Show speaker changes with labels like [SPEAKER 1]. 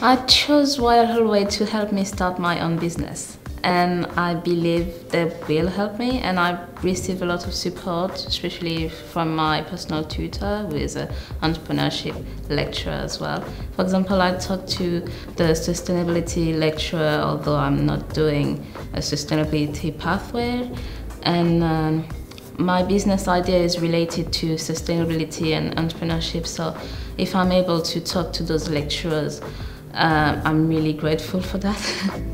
[SPEAKER 1] I chose Royal Holloway to help me start my own business and I believe they will help me and I receive a lot of support especially from my personal tutor who is an entrepreneurship lecturer as well. For example, I talked to the sustainability lecturer although I'm not doing a sustainability pathway and um, my business idea is related to sustainability and entrepreneurship so if I'm able to talk to those lecturers uh, I'm really grateful for that.